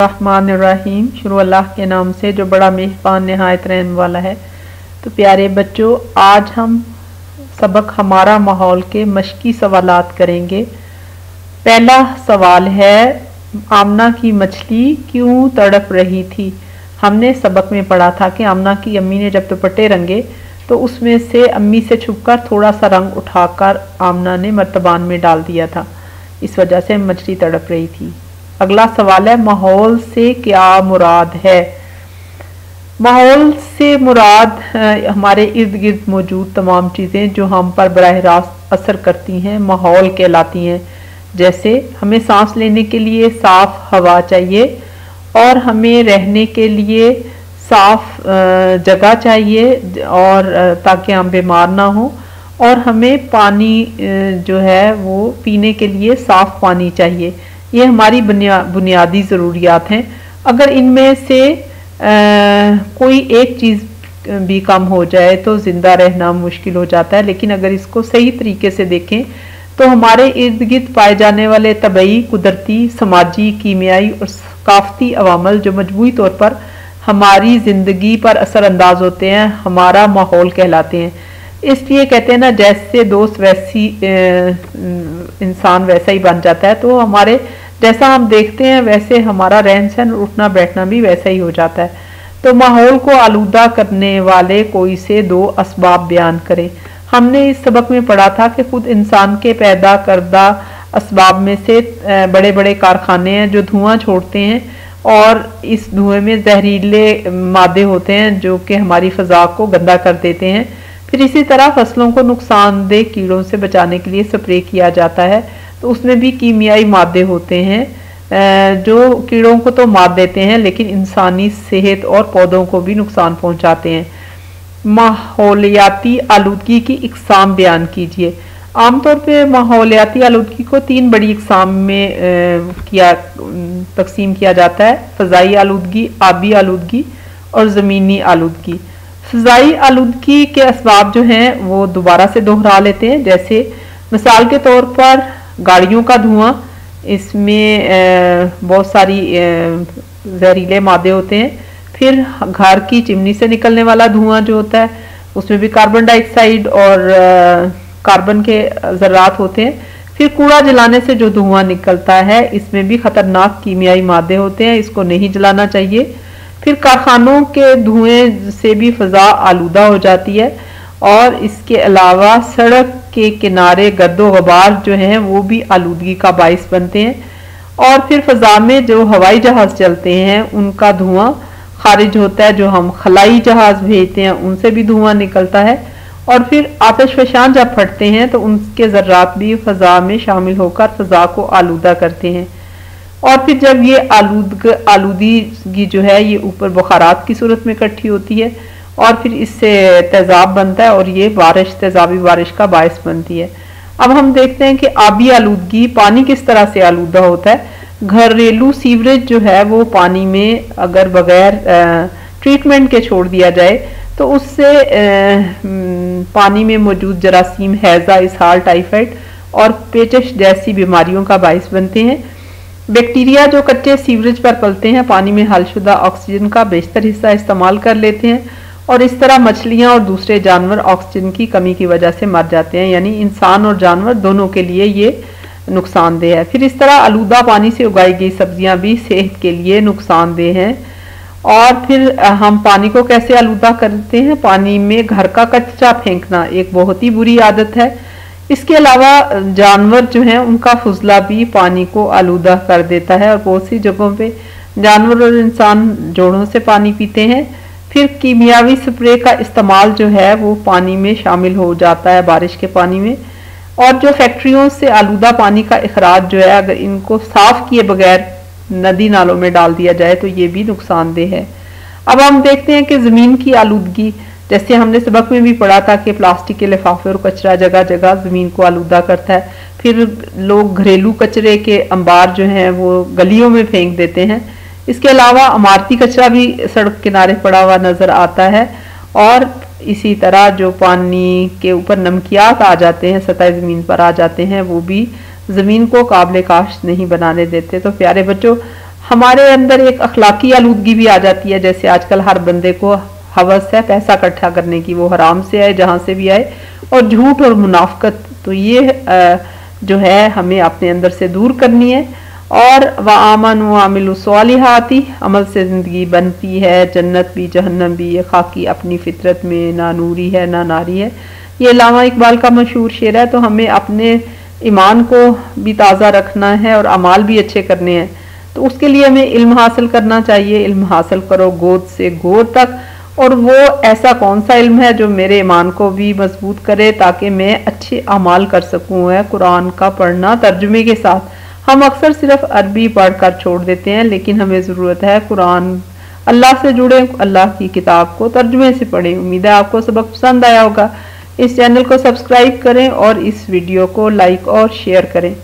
الرحمن الرحیم۔ شروع اللہ کے نام سے جو بڑا مہربان نہایت رحم والا ہے۔ تو پیارے بچوں، آج ہم سبق ہمارا ماحول کے مشقی سوالات کریں گے۔ پہلا سوال ہے، آمنہ کی مچھلی کیوں تڑپ رہی تھی؟ ہم نے سبق میں پڑھا تھا کہ آمنہ کی امی نے جب دوپٹے رنگے تو اس میں سے امی سے چھپ کر تھوڑا سا رنگ اٹھا کر آمنہ نے مرتبان میں ڈال دیا تھا۔ اس وجہ سے مچھلی تڑپ رہی تھی۔ اگلا سوال ہے، ماحول سے کیا مراد ہے؟ ماحول سے مراد ہمارے ارد گرد موجود تمام چیزیں جو ہم پر براہ راست اثر کرتی ہیں، ماحول کہلاتی ہیں۔ جیسے، ہمیں سانس لینے کے لیے صاف ہوا چاہیے اور ہمیں رہنے کے لیے صاف جگہ چاہیے اور تاکہ ہم بیمار نہ ہوں۔ اور ہمیں پانی جو ہے، وہ پینے کے لیے صاف پانی چاہیے۔ یہ ہماری بنیادی ضروریات ہیں۔ اگر ان میں سے کوئی ایک چیز بھی کم ہو جائے تو زندہ رہنا مشکل ہو جاتا ہے، لیکن اگر اس کو صحیح طریقے سے دیکھیں تو ہمارے ارد گرد پائے جانے والے طبعی، قدرتی، سماجی، کیمیائی اور ثقافتی عوامل جو مجموعی طور پر ہماری زندگی پر اثر انداز ہوتے ہیں، ہمارا ماحول کہلاتے ہیں۔ اس لیے کہتے ہیں نا، جیسے دوست ویسی انسان ویسا ہی بن جاتا ہے، تو ہمارے جیسا ہم دیکھتے ہیں، ویسے ہمارا رہن سہن، اٹھنا، بیٹھنا بھی ویسا ہی ہو جاتا ہے۔ تو ماحول کو آلودہ کرنے والے کوئی سے دو اسباب بیان کریں۔ ہم نے اس سبق میں پڑھا تھا کہ خود انسان کے پیدا کردہ اسباب میں سے بڑے بڑے کارخانے ہیں جو دھواں چھوڑتے ہیں اور اس دھوئیں میں زہریلے مادے ہوتے ہیں جو کہ ہماری فضا کو گندا کر دیتے ہیں۔ پھر اسی طرح فصلوں کو نقصان دہ کیڑوں سے بچانے کے لیے سپرے کیا جاتا ہے۔ تو اس میں بھی کیمیائی مادے ہوتے ہیں۔ جو کیڑوں کو تو مات دیتے ہیں، لیکن انسانی صحت اور پودوں کو بھی نقصان پہنچاتے ہیں۔ ماحولیاتی آلودگی کی اقسام بیان کیجیے عام طور پہ ماحولیاتی آلودگی کو تین بڑی اقسام میں کیا، تقسیم کیا جاتا ہے۔ فضائی آلودگی، آبی آلودگی اور زمینی آلودگی۔ فضائی آلودگی کے اسباب جو ہیں، وہ دوبارہ سے دہرا لیتے ہیں۔ جیسے مثال کے طور پر گاڑیوں کا دھواں۔ اس میں بہت ساری زہریلے مادے ہوتے ہیں۔ پھر گھر کی چمنی سے نکلنے والا دھواں جو ہوتا ہے، اس میں بھی کاربن ڈائی آکسائڈ اور کاربن کے ذرات ہوتے ہیں۔ پھر کوڑا جلانے سے جو دھواں نکلتا ہے، اس میں بھی خطرناک کیمیائی مادے ہوتے ہیں، اس کو نہیں جلانا چاہیے۔ پھر کارخانوں کے دھوئیں سے بھی فضا آلودہ ہو جاتی ہے۔ اور اس کے علاوہ سڑک کے کنارے گرد و غبار جو ہیں وہ بھی آلودگی کا باعث بنتے ہیں۔ اور پھر فضا میں جو ہوائی جہاز چلتے ہیں، ان کا دھواں خارج ہوتا ہے، جو ہم خلائی جہاز بھیجتے ہیں، ان سے بھی دھواں نکلتا ہے۔ اور پھر آتش فشان جب پھٹتے ہیں، تو ان کے ذرات بھی فضا میں شامل ہو کر فضا کو آلودہ کرتے ہیں۔ اور پھر جب یہ آلود آلودگی جو ہے، یہ اوپر بخارات کی صورت میں اکٹھی ہوتی ہے اور پھر اس سے تیزاب بنتا ہے اور یہ بارش، تیزابی بارش کا باعث بنتی ہے۔ اب ہم دیکھتے ہیں کہ آبی آلودگی پانی کس طرح سے آلودہ ہوتا ہے۔ گھریلو سیوریج جو ہے وہ پانی میں اگر بغیر ٹریٹمنٹ کے چھوڑ دیا جائے تو اس سے پانی میں موجود جراثیم حیضہ اسہال ٹائیفائڈ اور پیچش جیسی بیماریوں کا باعث بنتے ہیں۔ بیکٹیریا جو کچے سیوریج پر پلتے ہیں، پانی میں حل شدہ آکسیجن کا بیشتر حصہ استعمال کر لیتے ہیں۔ اور اس طرح مچھلیاں اور دوسرے جانور آکسیجن کی کمی کی وجہ سے مر جاتے ہیں یعنی انسان اور جانور دونوں کے لیے یہ نقصان دہ ہے۔ پھر اس طرح آلودہ پانی سے اگائی گئی سبزیاں بھی صحت کے لیے نقصان دہ ہیں۔ اور پھر ہم پانی کو کیسے آلودہ کرتے ہیں؟ پانی میں گھر کا کچا پھینکنا ایک بہت ہی بری عادت ہے۔ اس کے علاوہ جانور جو ہیں، ان کا فضلہ بھی پانی کو آلودہ کر دیتا ہے اور بہت سی جگہوں پہ جانور اور انسان جوڑوں سے پانی پیتے ہیں۔ پھر کیمیاوی سپرے کا استعمال جو ہے وہ پانی میں شامل ہو جاتا ہے، بارش کے پانی میں۔ اور جو فیکٹریوں سے آلودہ پانی کا اخراج جو ہے، اگر ان کو صاف کیے بغیر ندی نالوں میں ڈال دیا جائے تو یہ بھی نقصان دہ ہے۔ اب ہم دیکھتے ہیں کہ زمین کی آلودگی، جیسے ہم نے سبق میں بھی پڑھا تھا کہ پلاسٹک کے لفافے اور کچرا جگہ جگہ زمین کو آلودہ کرتا ہے۔ پھر لوگ گھریلو کچرے کے انبار جو ہیں وہ گلیوں میں پھینک دیتے ہیں۔ اس کے علاوہ عمارتی کچرا بھی سڑک کنارے پڑا ہوا نظر آتا ہے اور اسی طرح جو پانی کے اوپر نمکیات آ جاتے ہیں سطح زمین پر آ جاتے ہیں، وہ بھی زمین کو قابل کاشت نہیں بنانے دیتے۔ تو پیارے بچوں، ہمارے اندر ایک اخلاقی آلودگی بھی آ جاتی ہے۔ جیسے آج کل ہر بندے کو حوث ہے، پیسہ اکٹھا کرنے کی، وہ حرام سے آئے، جہاں سے بھی آئے، اور جھوٹ اور منافقت تو یہ جو ہے، ہمیں اپنے اندر سے دور کرنی ہے۔ اور وہ آمن و عامل صالحاتی عمل سے زندگی بنتی ہے، جنت بھی، جہنم بھی، یہ خاکی اپنی فطرت میں، نہ نوری ہے، نہ ناری ہے۔ یہ علامہ اقبال کا مشہور شعر ہے، تو ہمیں اپنے ایمان کو بھی تازہ رکھنا ہے اور اعمال بھی اچھے کرنے ہیں۔ تو اس کے لیے ہمیں علم حاصل کرنا چاہیے، علم حاصل کرو گود سے گود تک۔ اور وہ ایسا کون سا علم ہے جو میرے ایمان کو بھی مضبوط کرے، تاکہ میں اچھے اعمال کر سکوں۔ ہے قرآن کا پڑھنا ترجمے کے ساتھ۔ ہم اکثر صرف عربی پڑھ کر چھوڑ دیتے ہیں، لیکن ہمیں ضرورت ہے قرآن۔ اللہ سے جڑے، اللہ کی کتاب کو ترجمے سے پڑھیں۔ امید ہے آپ کو سبق پسند آیا ہوگا۔ اس چینل کو سبسکرائب کریں اور اس ویڈیو کو لائک اور شیئر کریں۔